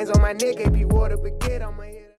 chains on my neck, AP water, but get on my head.